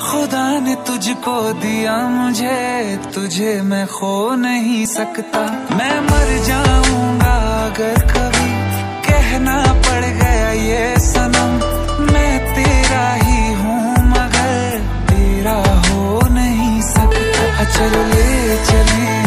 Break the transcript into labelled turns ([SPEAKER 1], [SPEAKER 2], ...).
[SPEAKER 1] खुदा ने तुझको दिया मुझे, तुझे मैं खो नहीं सकता। मैं मर जाऊँगा अगर कभी। कहना पड़ गया ये सनम, मैं तेरा ही हूँ मगर तेरा हो नहीं सकता। चलो ले चले।